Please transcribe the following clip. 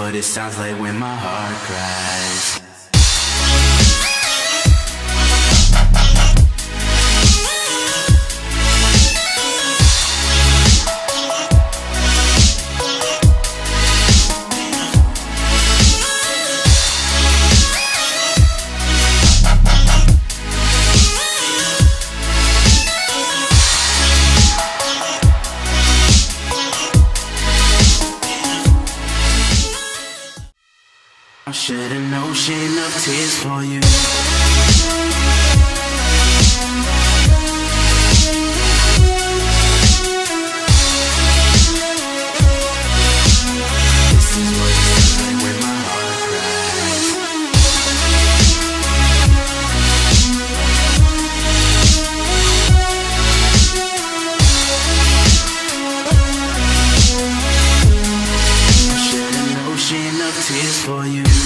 what it sounds like when my heart cries. I'll shed an ocean of tears for you. For you.